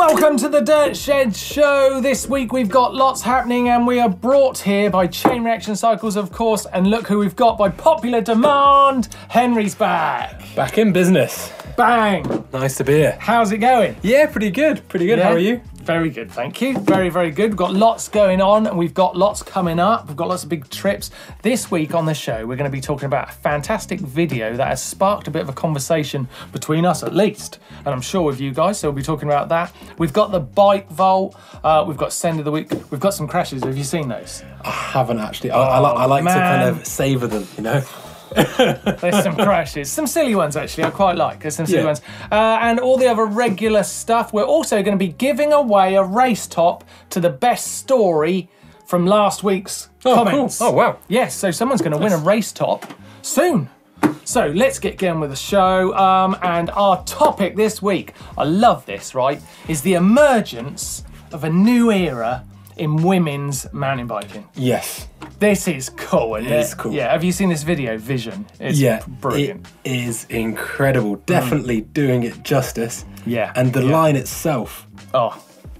Welcome to the Dirt Shed Show. This week we've got lots happening, and we are brought here by Chain Reaction Cycles, of course. And look who we've got by popular demand. Henry's back. Back in business. Bang. Nice to be here. How's it going? Yeah, pretty good. Pretty good. How are you? Very good, thank you. Very, very good. We've got lots going on and we've got lots coming up. We've got lots of big trips. This week on the show, we're going to be talking about a fantastic video that has sparked a bit of a conversation between us, at least. And I'm sure with you guys, so we'll be talking about that. We've got the bike vault. Uh, we've got send of the week. We've got some crashes. Have you seen those? I haven't actually. I, I, li- I like to kind of savour them, you know? There's some crashes, some silly ones actually. I quite like. There's some silly Yeah. ones, uh, and all the other regular stuff. We're also going to be giving away a race top to the best story from last week's Oh, cool. comments. Oh, wow. Yes, so someone's going to win a race top soon. So let's get going with the show. Um, and our topic this week, I love this, right, is the emergence of a new era in women's mountain biking. Yes. This is cool, It is cool. Yeah, have you seen this video, Vision? It's Yeah. brilliant. It is incredible. Definitely doing it justice. Yeah, And the yeah. line itself. Oh,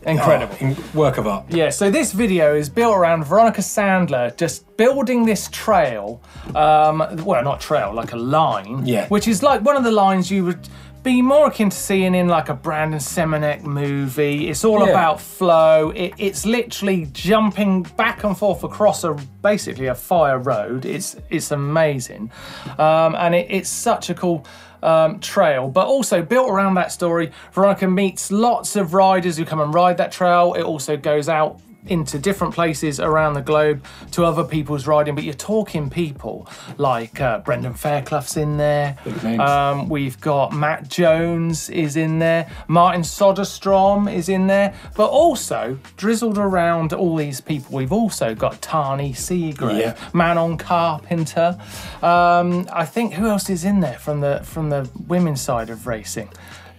incredible. oh, in- work of art. Yeah, so this video is built around Veronica Sandler just building this trail. Um, well, not trail, like a line. Yeah. Which is like one of the lines you would be more akin to seeing in like a Brandon Semenuk movie. It's all Yeah. about flow. It, it's literally jumping back and forth across a basically a fire road. It's it's amazing, um, and it, it's such a cool. Um, trail, but also built around that story. Veronica meets lots of riders who come and ride that trail. It also goes out into different places around the globe to other people's riding, but you're talking people like uh, Brendan Fairclough's in there. Big names. Um, we've got Matt Jones is in there. Martin Soderstrom is in there. But also, drizzled around all these people, we've also got Tahnée Seagrave, Yeah. Manon Carpenter. Um, I think who else is in there from the from the women's side of racing?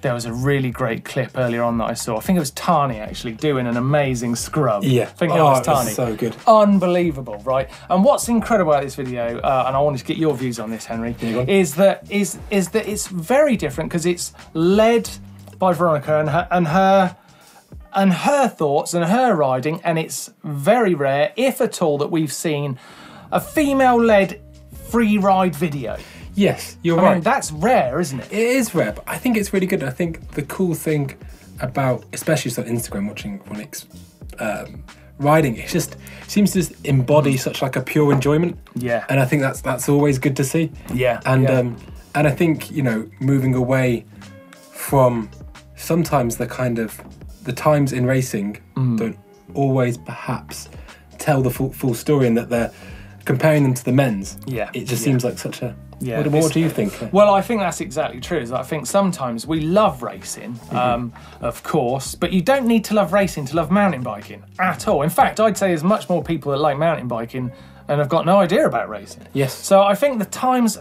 There was a really great clip earlier on that I saw. I think it was Tahnée actually doing an amazing scrub. Yeah. I think Oh, it was Tahnée. so good. Unbelievable, right? And what's incredible about this video, uh, and I wanted to get your views on this, Henry, is that is is that it's very different because it's led by Veronica and her and her and her thoughts and her riding, and it's very rare, if at all, that we've seen a female-led free ride video. Yes, you're I right. mean, that's rare, isn't it? It is rare, but I think it's really good. I think the cool thing about, especially on Instagram, watching Ronix um, riding, it just seems to just embody such like a pure enjoyment. Yeah. and I think that's that's always good to see. Yeah, and yeah. um, and I think you know moving away from sometimes the kind of the times in racing Mm. don't always perhaps tell the full, full story, and that they're comparing them to the men's. Yeah, it just yeah. seems like such a. Yeah, What, what do you think? Well, I think that's exactly true. Is I think sometimes we love racing, Mm-hmm. um, of course, but you don't need to love racing to love mountain biking at all. In fact, I'd say there's much more people that like mountain biking and have got no idea about racing. Yes. So I think the times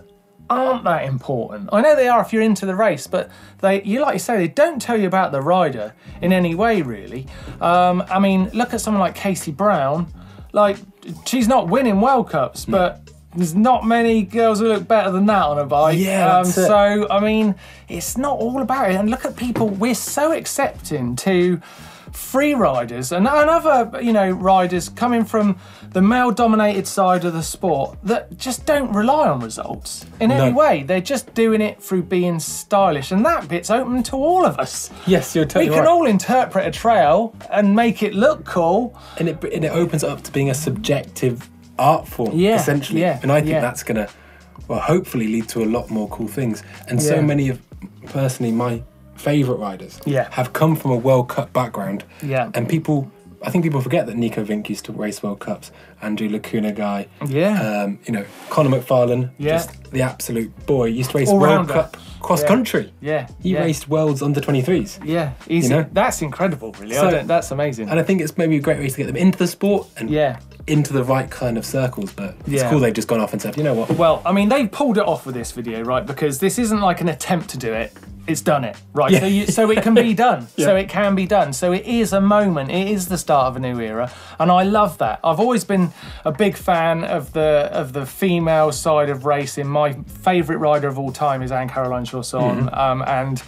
aren't that important. I know they are if you're into the race, but they, you like you say, they don't tell you about the rider in any way really. Um, I mean, look at someone like Casey Brown. Like, she's not winning World Cups, but. There's not many girls who look better than that on a bike. Yeah, um, that's it. so I mean, it's not all about it. And look at people; we're so accepting to free riders and, and other, you know, riders coming from the male-dominated side of the sport that just don't rely on results in any No. way. They're just doing it through being stylish, and that bit's open to all of us. yes, you're totally We can right. all interpret a trail and make it look cool. and it and it opens up to being a subjective art form Yeah, essentially yeah, and i think yeah. that's gonna well hopefully lead to a lot more cool things and so many of personally my favorite riders Yeah. have come from a world cup background Yeah. and people I think people forget that Nico Vink used to race World Cups, Andreu Lacondeguy, Yeah. um, you know, Conor McFarlane, Yeah. just the absolute boy. Used to race World. Cup cross country. Yeah. He raced Worlds under 23s. Yeah, he's, You know? that's incredible, really. I So- don't, that's amazing. And I think it's maybe a great way to get them into the sport and yeah. Into the right kind of circles. But it's Yeah. cool they've just gone off and said, you know what? Well, I mean, they pulled it off with this video, right? Because this isn't like an attempt to do it. It's done it, right? Yeah. So, you, so it can be done. So it can be done. So it is a moment. It is the start of a new era, and I love that. I've always been a big fan of the of the female side of racing. My favourite rider of all time is Anne Caroline Chausson, Mm-hmm. um, and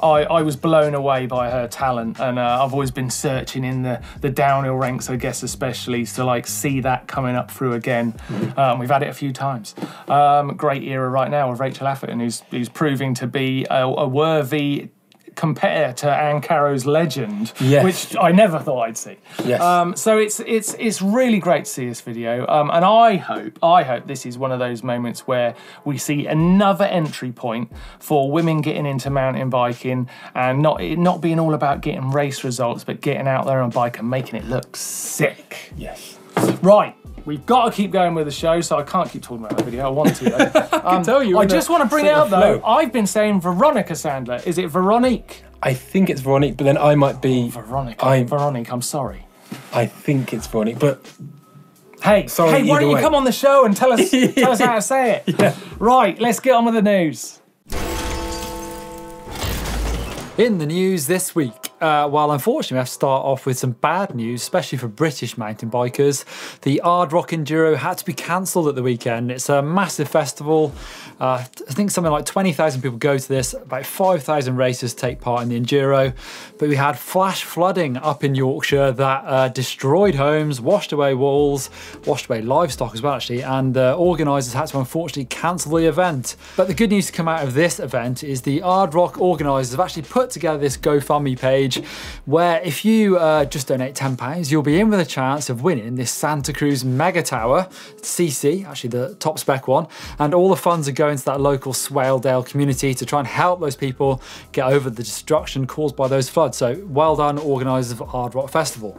I, I was blown away by her talent, and uh, I've always been searching in the, the downhill ranks, I guess, especially to like see that coming up through again. Um, we've had it a few times. Um, great era right now with Rachel Atherton, who's who's proving to be a, a worthy compare to Anne Caro's Legend, Yes. which I never thought I'd see. Yes. Um, so it's it's it's really great to see this video, um, and I hope I hope this is one of those moments where we see another entry point for women getting into mountain biking and not it not being all about getting race results, but getting out there on a bike and making it look sick. Yes. Right. We've got to keep going with the show, so I can't keep talking about the video. I want to. Though. Um, tell you I just want to bring it sort out though. I've been saying Veronica Sandler. Is it Veronique? I think it's Veronique, but then I might be. Veronica. I'm, Veronique. I'm sorry. I think it's Veronique, but Hey, Sorry, hey, why don't you come on the show and tell us tell us how to say it? Yeah. Right, let's get on with the news. In the news this week, uh, well, unfortunately, we have to start off with some bad news, especially for British mountain bikers. The Ard Rock Enduro had to be cancelled at the weekend. It's a massive festival. Uh, I think something like 20,000 people go to this, about 5,000 racers take part in the Enduro. But we had flash flooding up in Yorkshire that uh, destroyed homes, washed away walls, washed away livestock as well, actually, and uh, organisers had to unfortunately cancel the event. But the good news to come out of this event is the Ard Rock organisers have actually put together this GoFundMe page where if you uh, just donate £10, you'll be in with a chance of winning this Santa Cruz Mega Tower, CC, actually the top spec one, and all the funds are going to that local Swaledale community to try and help those people get over the destruction caused by those floods. So well done, organisers of Ard Rock Festival.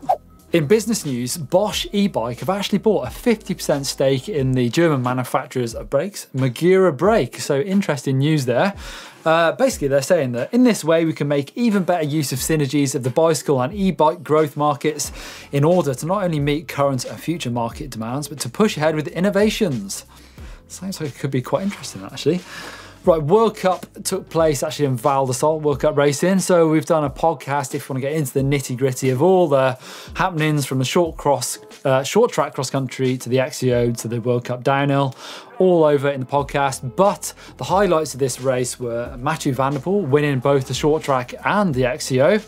In business news, Bosch e-bike have actually bought a 50% stake in the German manufacturers of brakes, Magura Brake. So interesting news there. Uh, basically, they're saying that in this way we can make even better use of synergies of the bicycle and e-bike growth markets in order to not only meet current and future market demands, but to push ahead with innovations. Sounds like it could be quite interesting, actually. Right, World Cup took place actually in Val di Sole, World Cup racing. So we've done a podcast if you want to get into the nitty gritty of all the happenings from the short cross, uh, short track cross country to the XCO to the World Cup downhill, all over in the podcast. But the highlights of this race were Mathieu van der Poel winning both the short track and the XCO.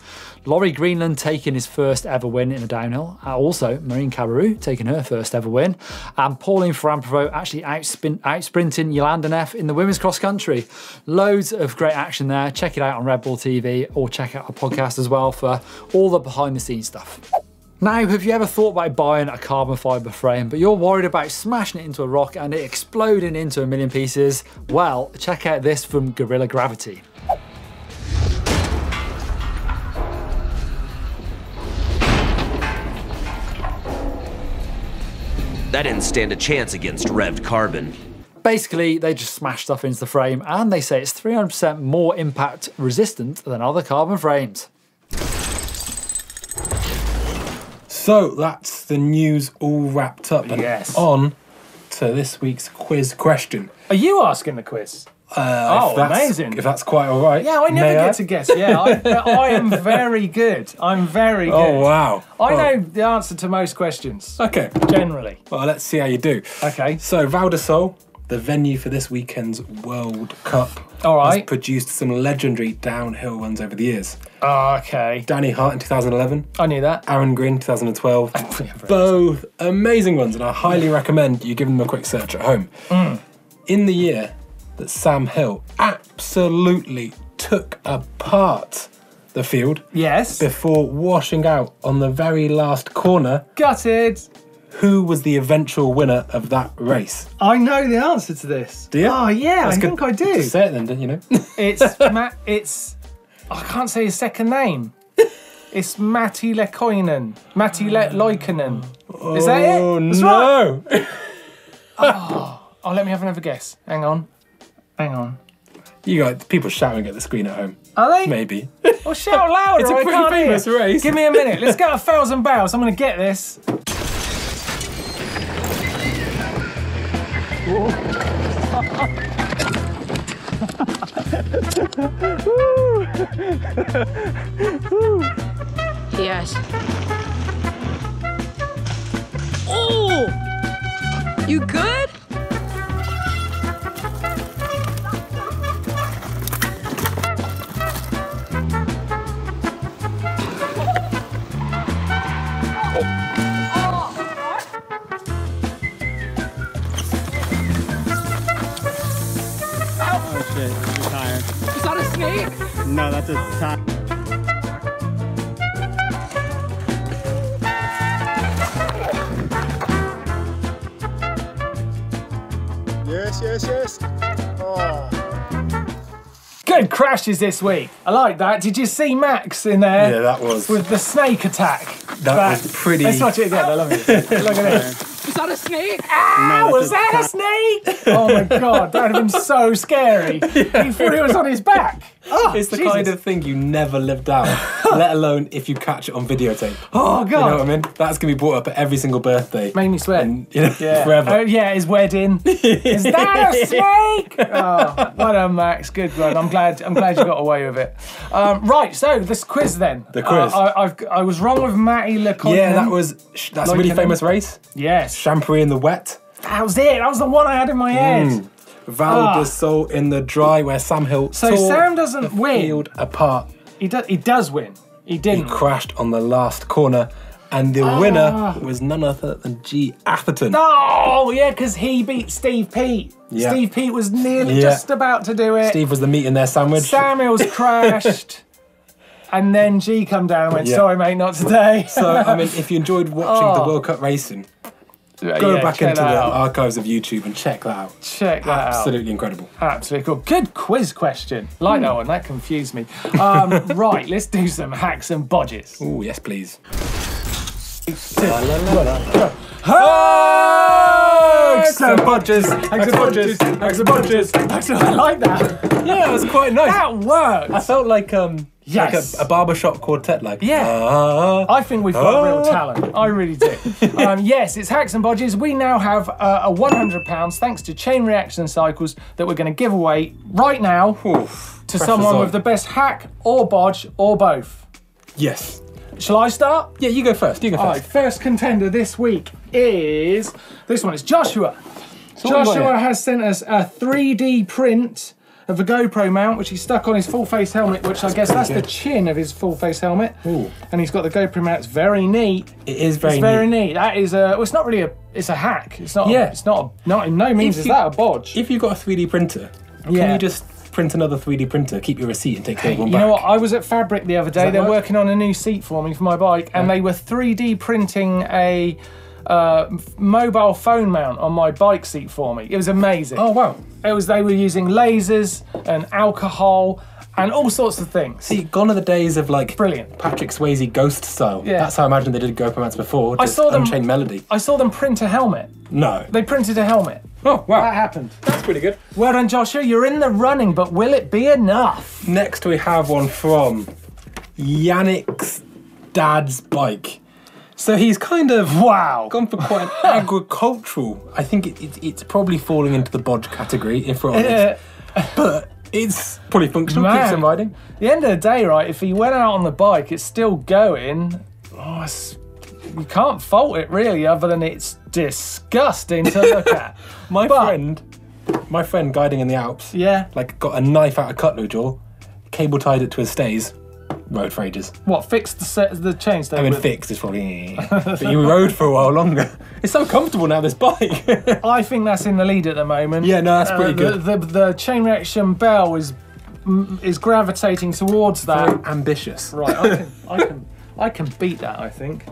Laurie Greenland taking his first ever win in a downhill. Uh, also, Marine Cabirou taking her first ever win. And Pauline Ferrand Prevot actually outspin, outsprinting Jolanda Neff in the women's cross country. Loads of great action there. Check it out on Red Bull TV or check out our podcast as well for all the behind the scenes stuff. Now, have you ever thought about buying a carbon fibre frame, but you're worried about smashing it into a rock and it exploding into a million pieces? Well, check out this from Guerrilla Gravity. That didn't stand a chance against revved carbon. Basically, they just smash stuff into the frame and they say it's 300% more impact resistant than other carbon frames. So that's the news all wrapped up. And Yes. On to this week's quiz question. Are you asking the quiz? Uh, Oh, if that's, amazing. If that's quite all right. Yeah, I never get to guess. Yeah, I, I am very good. I'm very good. Oh wow. I Well, know the answer to most questions, Okay. generally. Well, let's see how you do. Okay. So Val di Sole, the venue for this weekend's World Cup, All has produced some legendary downhill runs over the years. Okay. Danny Hart in 2011, I knew that. Aaron Gwin 2012. Both amazing ones, and I highly recommend you give them a quick search at home. Hmm. In the year that Sam Hill absolutely took apart the field Yes. before washing out on the very last corner, Gutted. Who was the eventual winner of that race? I know the answer to this. Do you? Oh yeah, That's I good. think I do. Say it then, don't you know? It's Matt. It's I can't say his second name. It's Matti Lekoinen. Matti Le- Loikinen. Is that oh it? That's right. no! Oh, oh, let me have another guess. Hang on. Hang on. You got people shouting at the screen at home. Are they? Maybe. Well, shout louder. It's a I pretty can't famous hear. race. Give me a minute. Let's get a thousand bows. I'm going to get this. Yes. Oh! You good? Crashes this week. I like that. Did you see Max in there? Yeah, that was- with the snake attack. That was pretty- Let's watch it again. I love it. Look at this. Is that a snake? Ah, No, was that's a that a snake? Oh my god, that would have been so scary. He thought he was on his back. Oh, It's the Jesus. kind of thing you never live down, let alone if you catch it on videotape. Oh god! You know what I mean? That's gonna be brought up at every single birthday. Made me sweat. And, you know, Yeah. forever. Oh yeah, his wedding. Is that a snake? Oh, well done, Max. Good one. I'm glad. I'm glad you got away with it. Um, right. So this quiz then. The quiz. Uh, I, I've, I was wrong with Matty Lecoq. yeah, that was that's a really famous race. Yes. Champery in the wet. That was it. That was the one I had in my head. Val Sol in the dry, where Sam Hill So tore Sam doesn't the win. field apart. He does. He does win. He He didn't. crashed on the last corner, and the Ah. winner was none other than Gee Atherton. Oh yeah, because he beat Steve Peat. Yeah. Steve Peat was nearly Yeah. just about to do it. Steve was the meat in their sandwich. Samuels crashed. And then G come down and went, Yeah. sorry mate, not today. So I mean, if you enjoyed watching Oh. the World Cup racing, Yeah, go back into the out. archives of YouTube and check that out. Check that out. Absolutely incredible. Absolutely cool. Good quiz question. Like that one, that confused me. Um, right, let's do some hacks and bodges. Oh yes, please. Hacks and bodges, hacks and bodges, hacks and bodges. Hacks and- I like that. Yeah, it was quite nice. That worked. I felt like um, Yes. like a, a barbershop quartet, like Yeah. ah. I think we've got real Oh. talent. I really do. um, yes, it's Hacks and Bodges. We now have uh, a £100 thanks to Chain Reaction Cycles that we're going to give away right now Oof. to someone on. with the best hack or bodge or both. yes. Shall I start? Yeah, you go first. You go first. All right, first. contender this week is this one. It's Joshua. got Joshua has sent us a 3D print of a GoPro mount, which he stuck on his full face helmet, which I guess that's the chin of his full face helmet. Ooh. And he's got the GoPro mount. It's very neat. It is very, it's very neat. neat. That is a. Well, it's not really a. It's a hack. It's not. Yeah. It's not. A, not in no means If is you- that a bodge. If you've got a 3D printer, can Yeah. you just print another 3D printer, keep your receipt, and take the other one you back? know what? I was at Fabric the other day. They're work? working on a new seat for me for my bike, and they were 3D printing a uh, mobile phone mount on my bike seat for me. It was amazing. Oh wow. It was. They were using lasers and alcohol and all sorts of things. See, gone are the days of like Brilliant. Patrick Swayze ghost style. Yeah. That's how I imagine they did GoPro mounts before. I saw them- Unchained Melody. I saw them print a helmet. No. They printed a helmet. Oh wow. That happened. That's pretty good. Well done, Joshua. You're in the running, but will it be enough? Next we have one from Yannick's dad's bike. So he's kind of Wow. gone for quite an agricultural. I think it, it, it's probably falling into the bodge category if we're honest. But it's probably functional. Man. Keeps him riding. the end of the day, right? If he went out on the bike, it's still going. Oh, it's, you can't fault it really, other than it's disgusting to look at. My But- friend, my friend guiding in the Alps, Yeah. like got a knife out of cutlery jaw, cable tied it to his stays, rode for ages. What? Fixed the set, the chainstay? I mean, with- fixed is probably, but you rode for a while longer. It's so comfortable now. This bike. I think that's in the lead at the moment. Yeah, no, that's pretty Uh, good. The, the, the chain reaction bell is is gravitating towards that. Very ambitious. Right, I can, I can, I can beat that. I think.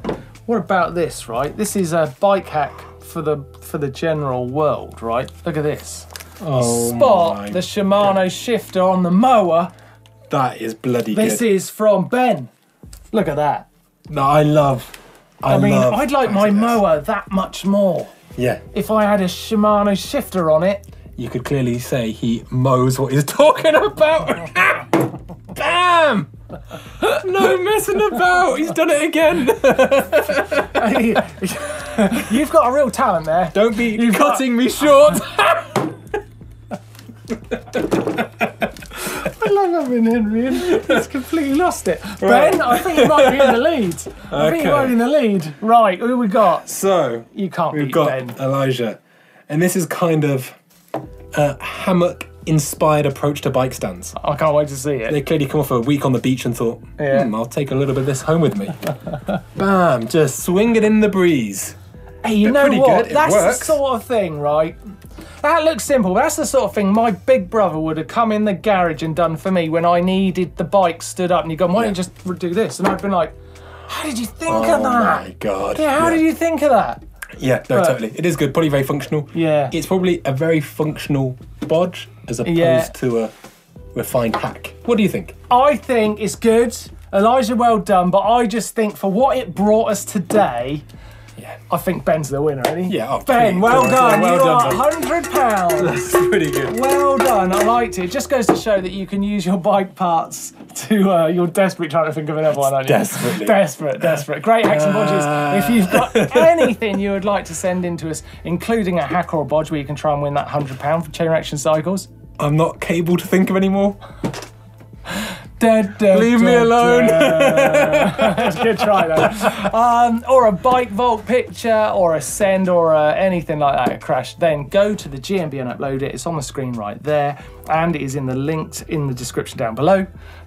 What about this? Right, this is a bike hack for the for the general world. Right, look at this. Oh Spot the Shimano shifter on the mower. That is bloody good. This good. is from Ben. Look at that. no, I love. I, I mean, love I'd like my bicycles. mower that much more Yeah, if I had a Shimano shifter on it. you could clearly say he mows what he's talking about. Bam! No messing about. He's done it again. You've got a real talent there. Don't be You've got- cutting me short. I love having Henry in. He's completely lost it. Ben, I think you might be in the lead. I think you Okay. might be in the lead. Right, who we got? so You can't we've beat got Ben. Elijah, and this is kind of a hammock-inspired approach to bike stands. I can't wait to see it. They clearly come off a week on the beach and thought, Yeah. "Hmm, I'll take a little bit of this home with me. Bam! Just swing it in the breeze. Hey, you They're know what? That's works. the sort of thing, right? That looks simple. but That's the sort of thing my big brother would have come in the garage and done for me when I needed the bike stood up. And you'd gone, why don't you just do this? And I'd been like, how did you think Oh of that? Oh my god. Yeah, how did you think of that? Yeah, no, But- totally. It is good. Probably very functional. Yeah. It's probably a very functional bodge as opposed Yeah. to a refined hack. What do you think? I think it's good. Elijah, well done. But I just think for what it brought us today. I think Ben's the winner, isn't he? Yeah, oh, Ben, well good. done. Well you done, are hundred pounds. That's pretty good. Well done. I liked it. It just goes to show that you can use your bike parts to. Uh, you're desperately trying to think of another one, aren't you? Desperately. Desperate, desperate. Great hacks and bodges. If you've got anything you would like to send in to us, including a hack or a bodge where you can try and win that £100 for Chain Reaction Cycles. I'm not able to think of any more. Leave me alone. That's a good try though. Um, or a bike vault picture, or a send, or uh anything like that. A crash. Then go to the GMB and upload it. It's on the screen right there, and it is in the linked in the description down below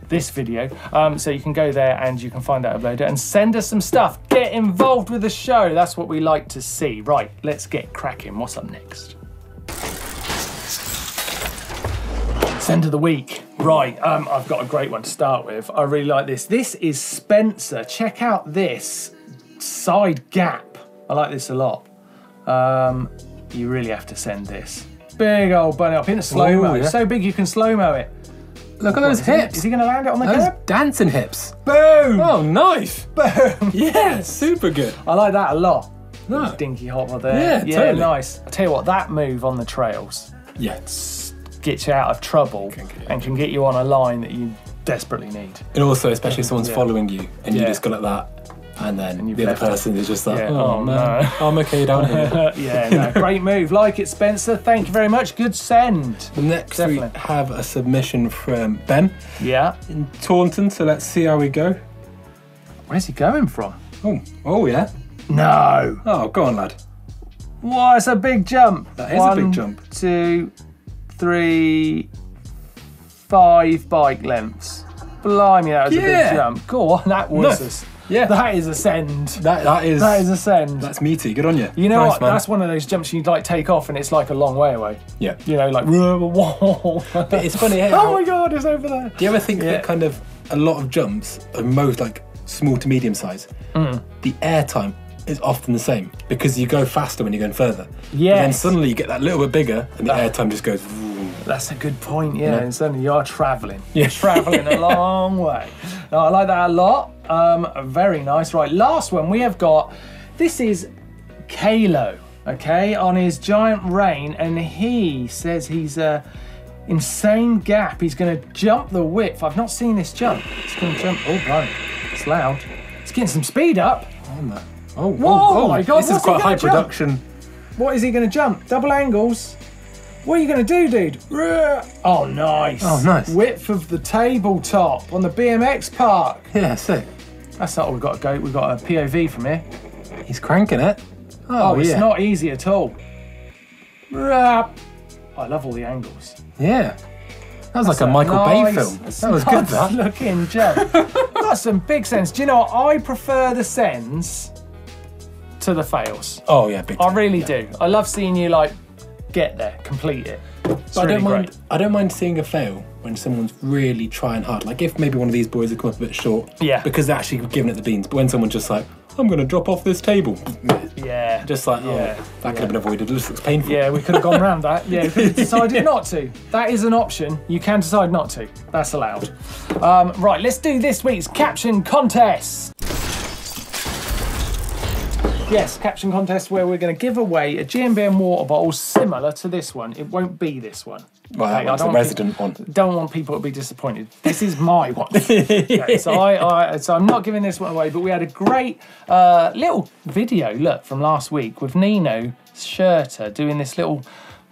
this video. Um, so you can go there and you can find that upload it and send us some stuff. Get involved with the show. That's what we like to see. Right, let's get cracking. What's up next? Send of the week. Right, um, I've got a great one to start with. I really like this. This is Spencer. Check out this side gap. I like this a lot. Um, you really have to send this. Big old bunny up in a slow mo. Ooh, yeah. So big you can slow mo it. Look at those Is he- hips. Is he going to land it on the those curb? dancing hips. Boom! Oh, nice. Boom! Yeah, super good. I like that a lot. No. Dinky hopper there. Yeah, yeah, totally. nice. I tell you what, that move on the trails Yeah. Gets you out of trouble Can get and can get you on a line that you desperately need. And also, especially if someone's Yeah. following you and you just go like that, and then you've the other person is just like, Yeah. oh, Oh, man, no." I'm okay down here. yeah, no, great move. Like it, Spencer. Thank you very much. Good send. Next, Definitely. we have a submission from Ben Yeah. in Taunton, so let's see how we go. Where's he going from? Oh, oh yeah. No. Oh, go on, lad. Why, It's a big jump. That is a big One, jump. Two, three, five bike lengths. Blimey, that was a Yeah. big jump. Go on, that was Nice. a, Yeah. that is a send. That that is That is a send. that's meaty. Good on you. you know nice, what? Man. That's one of those jumps you'd like take off and it's like a long way away. yeah. You know, like whoa. But it's funny. Hey, oh my god, it's over there. Do you ever think Yeah. that kind of a lot of jumps are most like small to medium size? Mm. The air time is often the same because you go faster when you're going further. But then suddenly you get that little bit bigger and the air time just goes. That's a good point, yeah. And suddenly you are travelling. Yeah. You're travelling a long way. No, I like that a lot. Um, very nice. Right, last one we have got. This is Kalo, okay, on his Giant Reign, and he says he's a insane gap. He's going to jump the width. I've not seen this jump. It's going to jump. Oh, blimey. It's loud. It's getting some speed up. Oh, Oh, oh, Whoa, oh, my God, This is quite high jump? production. What is he going to jump? Double angles. What are you going to do, dude? Oh, nice. Oh, nice. Width of the tabletop on the BMX park. Yeah, sick. That's not what we've got to go. We've got a POV from here. He's cranking it. Oh, Oh, it's yeah. not easy at all. I love all the angles. Yeah. That was like a Michael Nice, Bay film. That was good. That. looking jump. That's some big sense. Do you know what? I prefer the sends to the fails. Oh yeah, big. I really do. I love seeing you like get there, complete it. It's I really don't mind. great. I don't mind seeing a fail when someone's really trying hard. Like if maybe one of these boys had come up a bit short. Yeah. Because they're actually giving it the beans. But when someone's just like, I'm going to drop off this table. Yeah. Just like, oh, Yeah, that could have been avoided. It looks painful. Yeah, we could have gone around that. Yeah, we could have decided not to. That is an option. You can decide not to. That's allowed. Um, right, let's do this week's caption contest. Yes, caption contest where we're going to give away a GMBN water bottle similar to this one. It won't be this one. Well, Okay, I a don't resident one. Don't want people to be disappointed. This is my one. Okay, so I, I, so I'm not giving this one away. But we had a great uh, little video look from last week with Nino Schurter doing this little.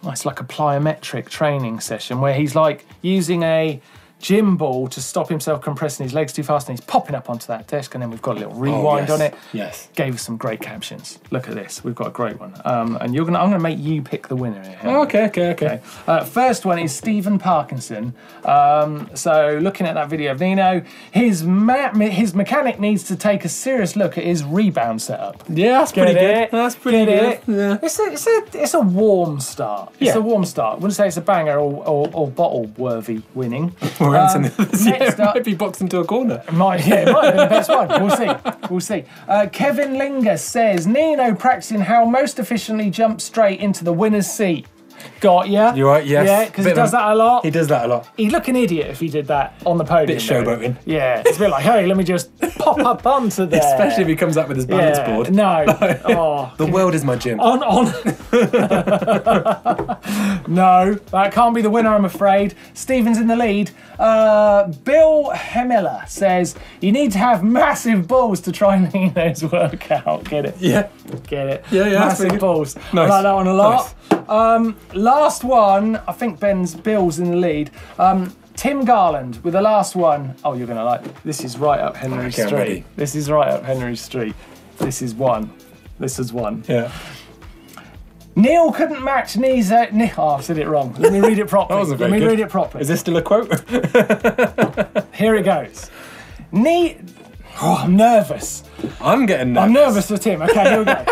well, It's like a plyometric training session where he's like using a gym ball to stop himself compressing his legs too fast, and he's popping up onto that desk, and then we've got a little rewind yes. on it. Yes. Gave us some great captions. Look at this. We've got a great one. Um, and you're gonna, I'm gonna make you pick the winner here. Oh, okay, okay, okay. Okay. Uh, first one is Stephen Parkinson. Um, so looking at that video of Nino, his ma- his mechanic needs to take a serious look at his rebound setup. Yeah, that's Get pretty it? good. That's pretty Get good. it? Yeah. It's a, it's a it's a warm start. It's Yeah. a warm start. I wouldn't say it's a banger or, or, or bottle worthy winning. We're Um, entering this. It up- might be boxed into a corner. Might, yeah, it might been the best one. We'll see. We'll see. Uh, Kevin Linger says Nino practicing how most efficiently jump straight into the winner's seat. Got ya? You're right, yes. Yeah, because he Bit does a- that a lot. He does that a lot. He'd look an idiot if he did that on the podium. Bit though. showboating. Yeah, it's a bit like, hey, let me just pop up onto there. Especially if he comes up with his balance yeah. board. No. Oh. The world is my gym. On, on. no, that can't be the winner, I'm afraid. Stephen's in the lead. Uh, Bill Hemiller says, You need to have massive balls to try Nino's workout. Get it? Yeah. Get it? Yeah, yeah, that's Massive pretty good. balls. I Nice. like that one a lot. Um, last one, I think Ben's Bill's in the lead. Um, Tim Garland with the last one. Oh, you're gonna like this. Is right up Henry Okay, Street. ready. This is right up Henry Street. This is one. This is one. Yeah. Neil couldn't match knees. Uh, oh, I've said it wrong. Let me read it properly. Let me good. read it properly. Is this still a quote? Here it goes. Knee. Oh, I'm nervous. I'm getting nervous. I'm nervous for Tim. Okay, here we go.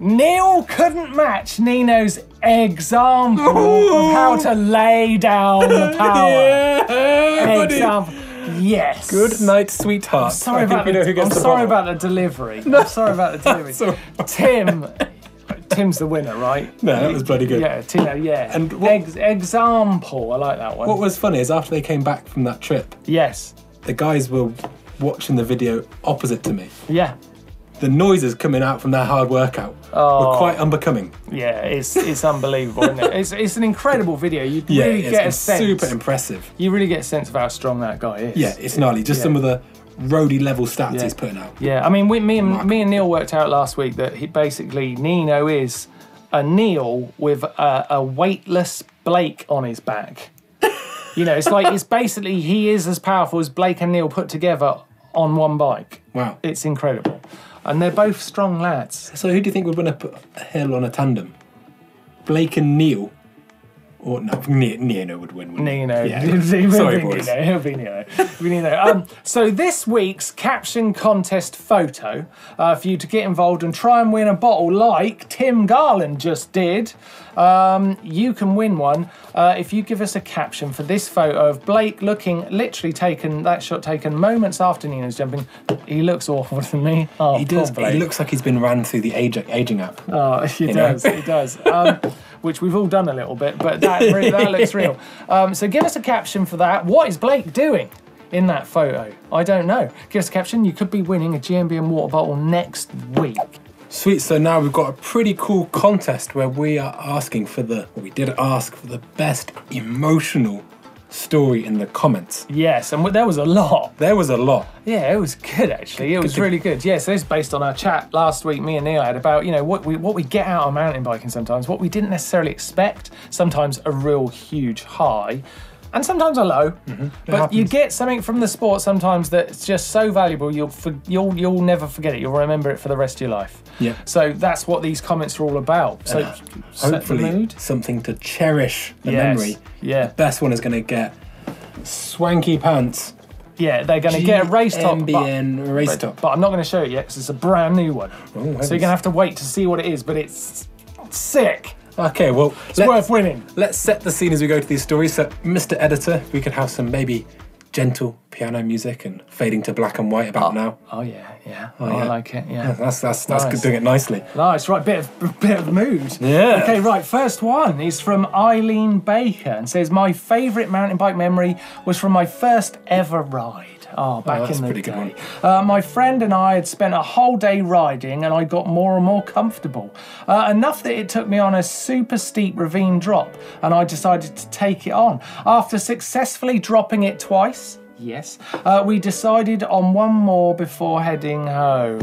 Neil couldn't match Nino's example of how to lay down the power. Yeah. Example. Yes. Good night, sweetheart. Sorry I think about the, know who gets I'm the sorry about the delivery. I'm sorry about the delivery. Tim. Tim's the winner, right? No, that was bloody good. Yeah, Tino, yeah. And what- Ex- example, I like that one. What was funny is after they came back from that trip, yes. the guys were watching the video opposite to me. Yeah. The noises coming out from their hard workout Oh. were quite unbecoming. Yeah, it's it's unbelievable, isn't it? It's, it's an incredible video. You Yeah, really get a it's sense. super impressive. you really get a sense of how strong that guy is. Yeah, it's gnarly. Just Yeah. some of the roadie level stats Yeah. he's putting out. Yeah, I mean, we, me and me and Neil worked out last week that he basically Nino is a Neil with a, a weightless Blake on his back. you know, it's like it's basically he is as powerful as Blake and Neil put together on one bike. Wow. It's incredible, and they're both strong lads. So who do you think would win a, p- a hill on a tandem? Blake and Neil? Or no, Ne- Nino would win. Nino. Yeah. Sorry, Nino. boys. Be Nino. It'll be Nino. Um, so this week's caption contest photo uh, for you to get involved and try and win a bottle like Tim Garland just did. Um, you can win one uh, if you give us a caption for this photo of Blake looking literally taken that shot taken moments after Nino's jumping. He looks awful to me. Oh, He does. He looks like he's been ran through the age, aging app. Oh, he know? does. He does. Um, which we've all done a little bit, but that that looks real. Um, so give us a caption for that. What is Blake doing in that photo? I don't know. Give us a caption. You could be winning a GMBN water bottle next week. Sweet. So now we've got a pretty cool contest where we are asking for the. We did ask for the best emotional story in the comments. Yes, and there was a lot. There was a lot. Yeah, it was good actually. It was really good. Yes, this is based on our chat last week. Me and Neil had about you know what we what we get out of mountain biking sometimes, what we didn't necessarily expect. Sometimes a real huge high, and sometimes a low. But you get something from the sport sometimes that's just so valuable. You'll for, you'll you'll never forget it. You'll remember it for the rest of your life. Yeah. So that's what these comments are all about. So Uh, Hopefully, something to cherish the Yes. memory. Yeah. The best one is going to get swanky pants. Yeah, they're going to get a race top. but- GMBN race top. but I'm not going to show it yet because it's a brand new one. so you're going to have to wait to see what it is. But it's sick. Okay, well, It's worth winning. let's set the scene as we go to these stories. So, Mr. Editor, we could have some maybe gentle piano music and fading to black and white about oh, now. Oh yeah, yeah. Oh, oh, I yeah. like it. Yeah. That's that's that's Nice. good, doing it nicely. Nice, right? Bit of bit of mood. Yeah. Okay, right. First one is from Eileen Baker and says my favourite mountain bike memory was from my first ever ride. Oh, back that's in the day. Uh, my friend and I had spent a whole day riding, and I got more and more comfortable. Uh, enough that it took me on a super steep ravine drop, and I decided to take it on. After successfully dropping it twice. Yes. Uh, we decided on one more before heading home.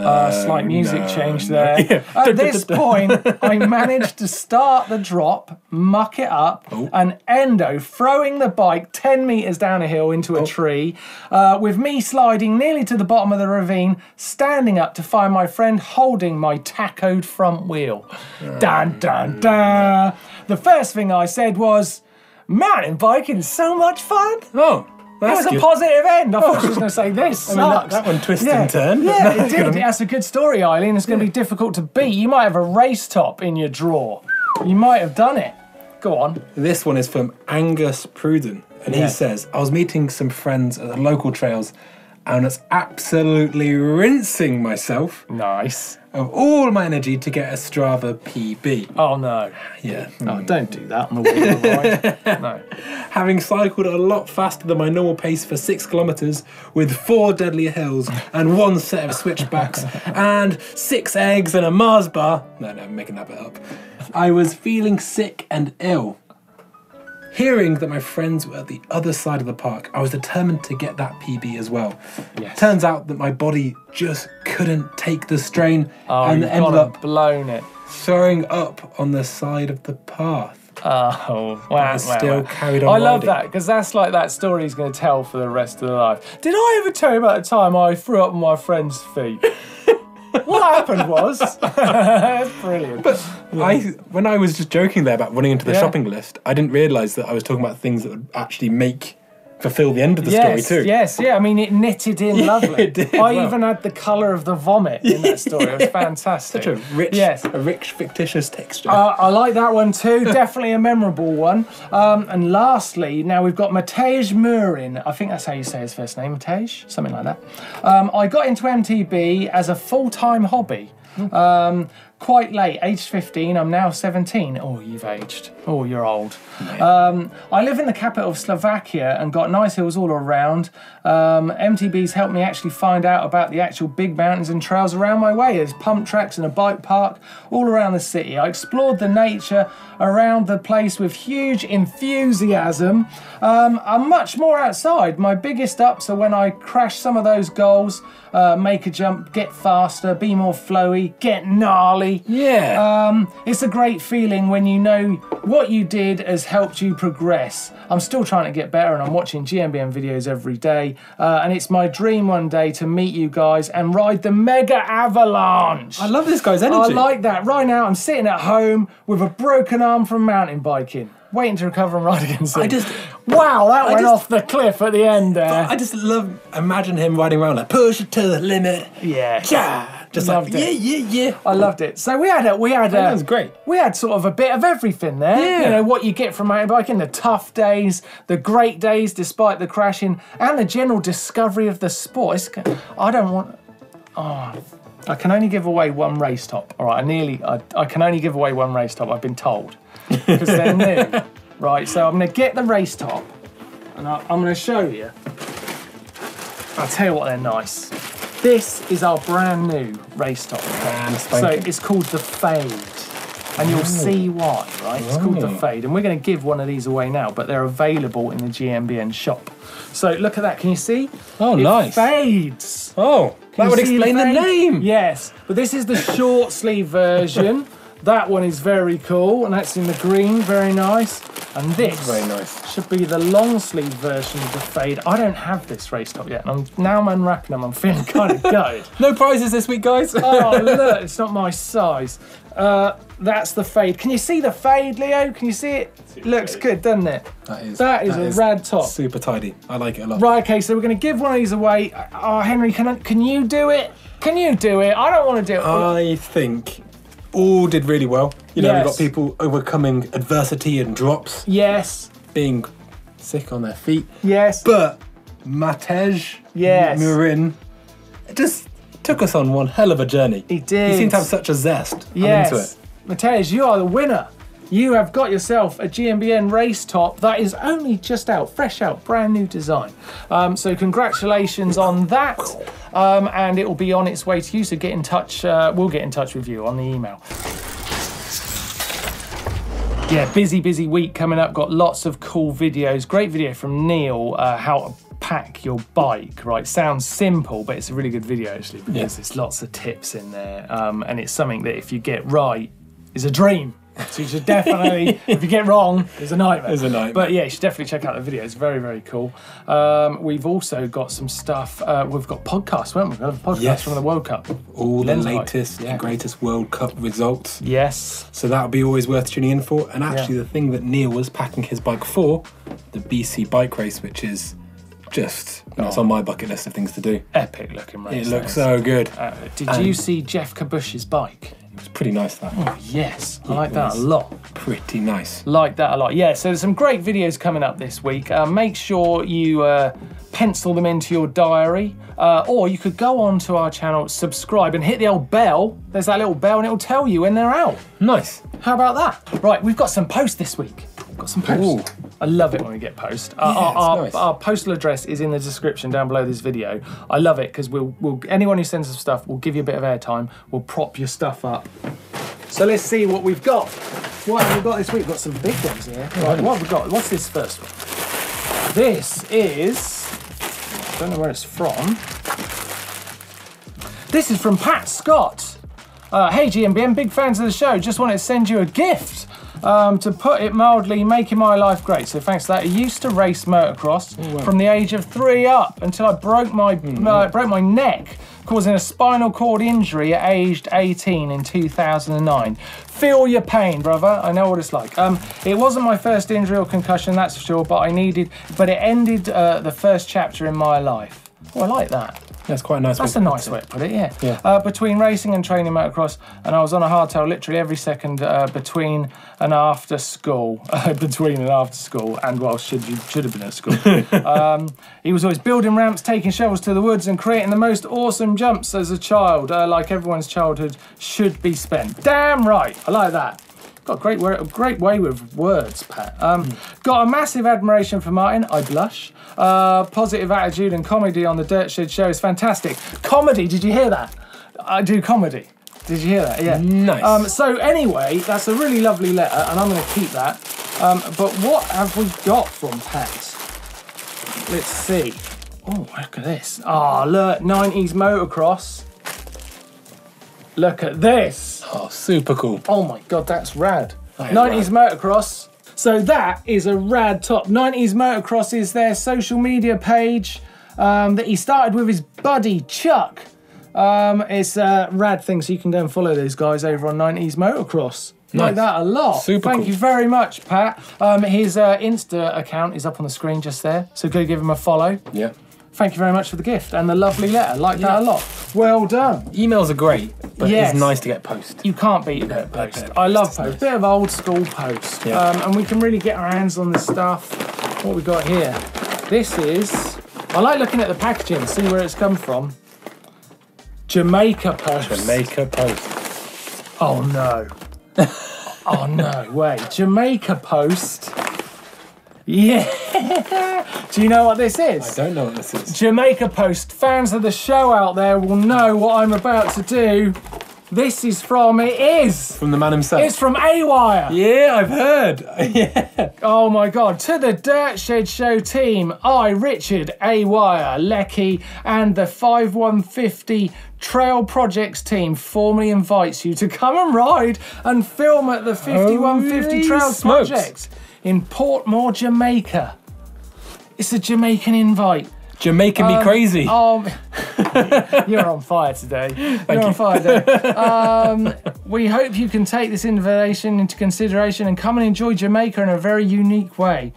Uh, slight music no, change no. there. Yeah. At this point, I managed to start the drop, muck it up, Oh. and Endo throwing the bike 10 metres down a hill into a Oh. tree, uh, with me sliding nearly to the bottom of the ravine, standing up to find my friend holding my tacoed front wheel. Dun dun dun. The first thing I said was, Mountain biking is so much fun. Oh, It that's was a positive end. I thought she was oh. going to say this. I mean, that- that one twisted yeah. and turned. Yeah, it Good did. That's a good story, Eileen. It's going to be difficult to beat. You might have a race top in your drawer. You might have done it. Go on. This one is from Angus Pruden, and Yeah. he says, I was meeting some friends at the local trails and was absolutely rinsing myself Nice. of all my energy to get a Strava PB. Oh no. Yeah. Oh, hmm. don't do that on the wheel ride. No. Having cycled a lot faster than my normal pace for six kilometres with four deadly hills and one set of switchbacks and six eggs and a Mars bar. No, no, I'm making that bit up. I was feeling sick and ill. Hearing that my friends were at the other side of the park, I was determined to get that PB as well. Yes. Turns out that my body just couldn't take the strain Oh, and ended up blown it. throwing up on the side of the path. Oh, wow. wow, still wow. carried on I love riding. that because that's like that story he's going to tell for the rest of the life. Did I ever tell you about the time I threw up on my friend's feet? what happened was. brilliant. I when I was just joking there about running into the Yeah. shopping list, I didn't realise that I was talking about things that would actually make fulfill the end of the yes, story too. Yes, yeah. I mean, it knitted in lovely. it did, I wow. even had the colour of the vomit in that story. It was fantastic. Such a rich, Yes. a rich fictitious texture. Uh, I like that one too. Definitely a memorable one. Um, and lastly, now we've got Matej Murin. I think that's how you say his first name, Matej, something like that. Um, I got into MTB as a full-time hobby. Um, quite late, aged 15. I'm now 17. Oh, you've aged. Oh, you're old. Um, I live in the capital of Slovakia and got nice hills all around. Um, MTB's helped me actually find out about the actual big mountains and trails around my way. There's pump tracks and a bike park all around the city. I explored the nature around the place with huge enthusiasm. Um, I'm much more outside. My biggest ups are when I crash some of those goals, uh, make a jump, get faster, be more flowy, get gnarly. yeah. Um, it's a great feeling when you know what you did has helped you progress. I'm still trying to get better and I'm watching GMBN videos every day. Uh, and it's my dream one day to meet you guys and ride the Mega Avalanche. I love this guy's energy. I like that. Right now, I'm sitting at home with a broken arm from mountain biking, waiting to recover and ride again. I just- wow, that went just- off the cliff at the end there. I just love imagine him riding around like push it to the limit. yeah, Yeah. Just Loved like it. yeah, yeah, yeah. I loved it. So we had a we had a, that was great. We had sort of a bit of everything there. Yeah. You know what you get from mountain biking: the tough days, the great days despite the crashing, and the general discovery of the sport. It's, I don't want. Oh, I can only give away one race top. All right, I nearly. I, I can only give away one race top. I've been told because they're new. Right, so I'm going to get the race top, and I, I'm going to show you. I'll tell you what, they're nice. This is our brand new race top. Brand So it's called the Fade. And you'll oh. see why, right? It's called the Oh. Fade. And we're going to give one of these away now, but they're available in the GMBN shop. So look at that. Can you see? Oh, it nice. fades. Oh, that You would explain the name. Yes, but this is the short sleeve version. That one is very cool, and that's in the green, very nice. And this Very nice. should be the long sleeve version of the fade. I don't have this race top yet, and I'm, now I'm unwrapping them. I'm feeling kind of gutted. No prizes this week, guys. oh look, it's not my size. Uh, that's the fade. Can you see the fade, Leo? Can you see it? Looks good, doesn't it? That is That is a rad top. Super tidy. I like it a lot. Right, okay, so we're going to give one of these away. Oh, Henry, can, I, can you do it? Can you do it? I don't want to do it. I think all did really well. You know, we've got people overcoming adversity and drops, yes, being sick on their feet. yes. But Matej Yes. Murin just took us on one hell of a journey. He did. He seemed to have such a zest. Yes. into it. Mateus, you are the winner. You have got yourself a GMBN race top that is only just out, fresh out, brand new design. Um, so congratulations on that, um, and it will be on its way to you. So get in touch. Uh, we'll get in touch with you on the email. Yeah, busy, busy week coming up. Got lots of cool videos. Great video from Neil, uh, how to pack your bike, right? Sounds simple, but it's a really good video actually because Yeah. there's lots of tips in there. Um, and it's something that if you get right, is a dream. So you should definitely, if you get wrong, it's a nightmare. It's a nightmare. But yeah, you should definitely check out the video. It's very, very cool. Um, we've also got some stuff. Uh, we've got podcasts, haven't we? We've got a podcast Yes. from the World Cup. All the Lens bike. latest Yeah. and greatest World Cup results. Yes. So that'll be always worth tuning in for. And actually, Yeah. the thing that Neil was packing his bike for, the BC bike race, which is just it's on my bucket list of things to do. Epic looking race. It looks so good. Uh, did you see Geoff Kabush's bike? It's pretty nice. That Oh, Yes, I like that a lot. pretty nice. Like that a lot. Yeah, so there's some great videos coming up this week. Uh, make sure you uh, pencil them into your diary, uh, or you could go on to our channel, subscribe, and hit the old bell. There's that little bell, and it'll tell you when they're out. Nice. How about that? Right, we've got some posts this week. We've got some posts. Ooh. I love it when we get posts. Uh, Yeah, our, our, nice. our postal address is in the description down below this video. I love it because we'll, we'll anyone who sends us stuff, we'll give you a bit of airtime. We'll prop your stuff up. So let's see what we've got. What have we got this week? We've got some big ones here. Right, what have we got? What's this first one? This is. I don't know where it's from. This is from Pat Scott. Uh, hey GMBN, big fans of the show. Just wanted to send you a gift. Um, to put it mildly, making my life great. So thanks for that. I used to race motocross from the age of three up until I broke my uh, broke my neck, causing a spinal cord injury at aged 18 in 2009. Feel your pain, brother. I know what it's like. Um, it wasn't my first injury or concussion, that's for sure. But I needed, but it ended uh, the first chapter in my life. Oh, I like that. That's quite a nice. That's way a nice way to put it, yeah. Yeah. Uh, between racing and training motocross, and I was on a hardtail literally every second uh, between and after school, uh, between and after school, and while should you should have been at school. um, he was always building ramps, taking shovels to the woods, and creating the most awesome jumps as a child, uh, like everyone's childhood should be spent. Damn right, I like that. Got a great, wor- great way with words, Pat. Um, Got a massive admiration for Martyn. I blush. Uh, positive attitude and comedy on the Dirt Shed show is fantastic. Comedy, did you hear that? I do comedy. Did you hear that? Yeah. Nice. Um, so anyway, that's a really lovely letter, and I'm going to keep that. Um, but what have we got from Pat? Let's see. Oh, look at this. Ah, look, 90s motocross. Look at this. Oh, super cool. Oh my god, that's rad. That is 90s motocross. So that is a rad top. 90s motocross is their social media page um, that he started with his buddy Chuck. Um, it's a rad thing, so you can go and follow those guys over on 90s motocross. Like that a lot. Super Thank cool. you very much, Pat. Um, his uh, Insta account is up on the screen just there, so go give him a follow. Yeah. Thank you very much for the gift and the lovely letter. Like that a lot. Well done. Emails are great, but Yes. it's nice to get post. You can't beat a bit of post. I love post, post. it's Bit of old school post. Yeah. Um, and we can really get our hands on this stuff. What we got here? This is. I like looking at the packaging, see where it's come from. Jamaica post. Jamaica post. Oh no. oh no way. Jamaica post. Yeah. Do you know what this is? I don't know what this is. Jamaica Post fans of the show out there will know what I'm about to do. This is from, it is. From the man himself. It's from A-Wire. yeah, I've heard. yeah. Oh my god. To the Dirt Shed Show team, I, Richard, A-Wire, Lecky, and the 5150 Trail Projects team formally invites you to come and ride and film at the 5150 Holy Trail smokes. In Portmore, Jamaica. It's a Jamaican invite. Jamaican me crazy. Um, you're on fire today. you're on fire today. Um, we hope you can take this invitation into consideration and come and enjoy Jamaica in a very unique way.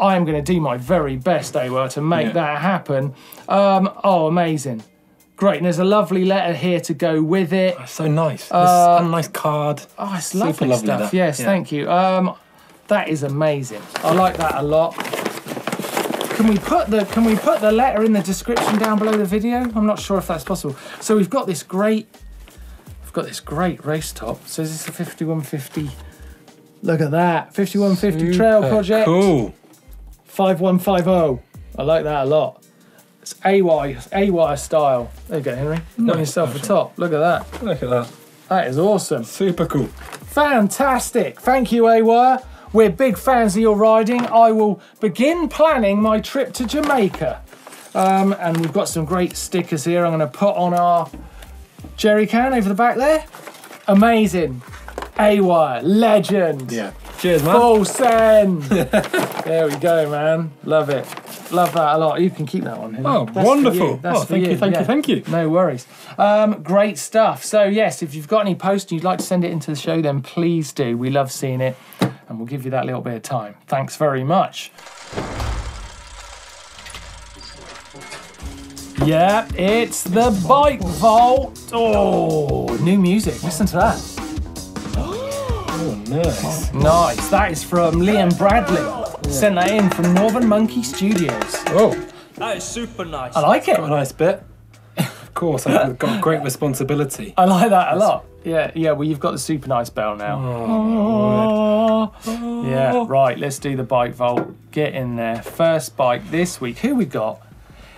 I am going to do my very best, Awa, to make Yeah. that happen. Um, oh, amazing. Great. And there's a lovely letter here to go with it. so nice. This a nice card. Oh, it's Super lovely, lovely stuff. that. Yes, Yeah. thank you. Um, that is amazing. I like that a lot. Can we put the Can we put the letter in the description down below the video? I'm not sure if that's possible. So we've got this great, we've got this great race top. So is this a 5150? Look at that, 5150 Trail Project, Cool. 5150. oh. I like that a lot. It's AY AY style. There you go, Henry. Got yourself a top. Look at that. Look at that. That is awesome. Super cool. Fantastic. Thank you, Awa. We're big fans of your riding. I will begin planning my trip to Jamaica. Um, and we've got some great stickers here. I'm going to put on our jerry can over the back there. Amazing. A-wire, legend. Yeah. Cheers, man. Full send. there we go, man. Love it. Love that a lot. You can keep that one. Oh, That's for wonderful. you. That's Oh, for thank you, thank you, thank you. No worries. Um, great stuff. So yes, if you've got any posts and you'd like to send it into the show, then please do. We love seeing it, and we'll give you that little bit of time. Thanks very much. Yeah, it's the Bike Vault. Oh, new music. Listen to that. Oh, nice. Nice. That is from Liam Bradley. Sent that in from Northern Monkey Studios. Oh, That is super nice. I like it. got a nice bit. Of course, I've got great responsibility. I like that a lot. Yeah, yeah. Well, you've got the super nice bell now. Oh, Yeah, right. Let's do the bike vault. Get in there. First bike this week. Who we got?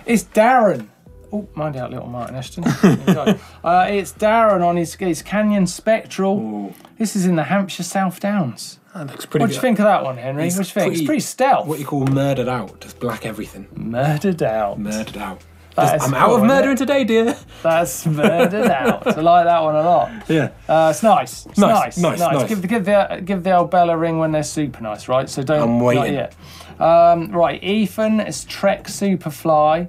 It's Darren. Oh, mind out, little Martyn Ashton. There you go. uh, it's Darren on his, his Canyon Spectral. This is in the Hampshire South Downs. That looks pretty What do you good. think of that one, Henry? It's what do you think? pretty- it's pretty stealth. What you call murdered out, just black everything. Murdered out. Murdered out. Is I'm out of murdering today, dear. That's murdered out. I like that one a lot. Yeah. Uh, it's nice. It's Nice, nice. nice, nice. Give, the, give, the, give the old bell a ring when they're super nice, right? So don't. I'm waiting. yet. Um, right, Ethan is Trek Superfly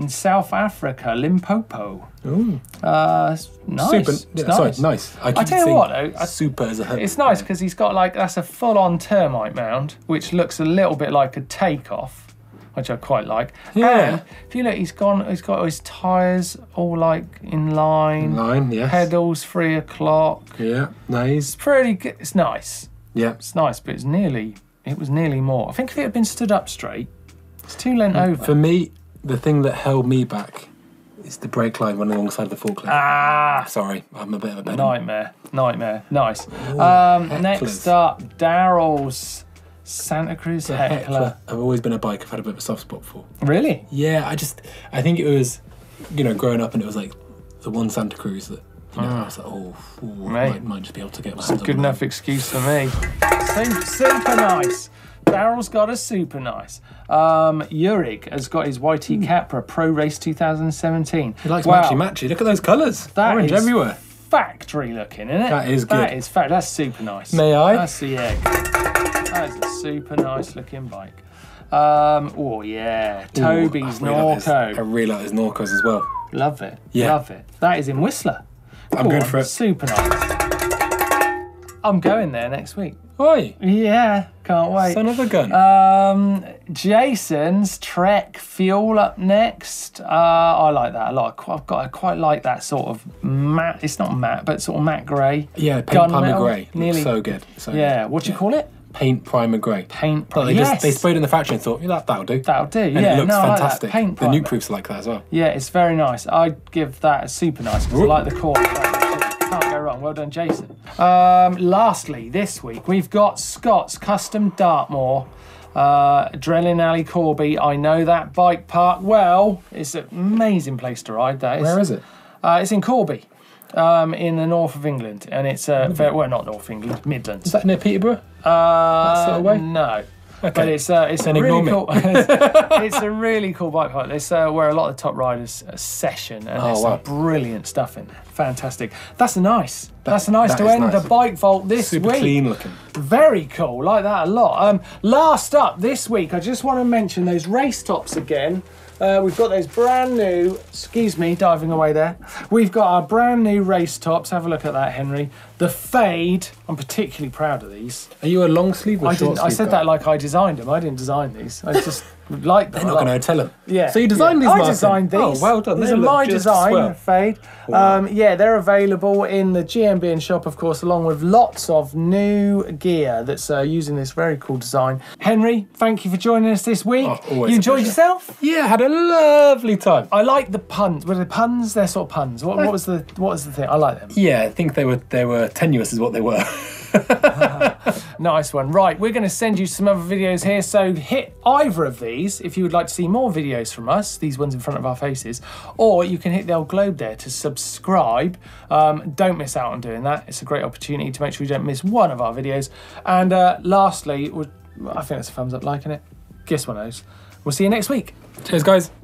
in South Africa, Limpopo. Ooh. Uh, nice. Super. It's Yeah, nice. Sorry, nice. I, keep tell you what, though, I- super as a. It's nice because he's got like that's a full-on termite mound, which looks a little bit like a takeoff, which I quite like. Yeah. And if you look, he's gone. He's got his tyres all like in line. Line, yes. Pedals three o'clock. Yeah, nice. Pretty good. It's nice. Yeah. It's nice, but it's nearly. It was nearly more. I think if it had been stood up straight, it's too lent over. For me, the thing that held me back is the brake line running alongside the forklift. ah, Sorry, I'm a bit of a nightmare, nightmare. Nice. Um, next up, Daryl's Santa Cruz Heckler. Heckler. I've always been a bike I've had a bit of a soft spot for. Really? Yeah, I just, I think it was, you know, growing up and it was like the one Santa Cruz that, you know, I was like, oh, ooh, might, might just be able to get my hands Good enough excuse for me. Super nice. Daryl's got a super nice. Um, Yurik has got his YT Capra Pro Race 2017. He likes Wow. matchy matchy. Look at those colours. Orange everywhere. Factory looking, isn't it? That is good. That is fact. That's super nice. May I? That's the egg. That is a super nice looking bike. Um, oh yeah, Ooh, Toby's I like I Norco. really like his Norcos as well. Love it. Yeah. Love it. That is in Whistler. I'm Go going for it. Super nice. I'm going there next week. Oi, Yeah, can't wait. son of a gun. Um, Jason's Trek Fuel up next. Uh, I like that a lot. I've got. I quite like that sort of matte. It's not matte, but sort of matte grey. yeah, paint primer grey. Nearly. Looks so good. So yeah. good. What do you call it? Paint primer grey. Paint. Oh, they yes. just they sprayed in the factory and thought, yeah, that, that'll do. That'll do. and yeah. it looks no, I like fantastic. Paint the primer. Nukeproofs are like that as well. Yeah, it's very nice. I'd give that a super nice because I like the core. Well done, Jason. Um, lastly, this week we've got Scott's Custom Dartmoor. Uh, Adrenaline Alley Corby. I know that bike park well. It's an amazing place to ride. That is. Where is it? Uh, it's in Corby, um, in the north of England, and it's uh, very, well not North England, Midlands. Is that near Peterborough? Uh, sort of way? No. Okay. But it's uh, it's a really ignore cool. me. it's a really cool bike park. It's uh, where a lot of the top riders uh, session, and Oh, there's some wow. brilliant stuff in there. Fantastic. That's a nice. That's a nice that to end nice. the bike vault this Super week. clean looking. Very cool. Like that a lot. Um, last up this week, I just want to mention those race tops again. Uh, we've got those brand new, excuse me, diving away there. We've got our brand new race tops. Have a look at that, Henry. The Fade. I'm particularly proud of these. Are you a long sleeve or I short didn't. I said guy? that like I designed them. I didn't design these. I just like them. They're not going to tell them. Yeah. So you designed yeah. these, I Martyn? designed these. Oh, well done. These They are my design, swell. Fade. Um, yeah, they're available in the GMBN shop, of course, along with lots of new gear that's uh, using this very cool design. Henry, thank you for joining us this week. Oh, you enjoyed yourself? Yeah, had a lovely time. I like the puns. Were they puns? They're sort of puns. What, what was the what was the thing? I like them. Yeah, I think they were they were tenuous, is what they were. Nice one. Right, we're going to send you some other videos here. So hit either of these if you would like to see more videos from us, these ones in front of our faces, or you can hit the old globe there to subscribe. Um, don't miss out on doing that. It's a great opportunity to make sure you don't miss one of our videos. And uh, lastly, I think that's a thumbs up liking it. Guess one of those. We'll see you next week. Cheers, guys.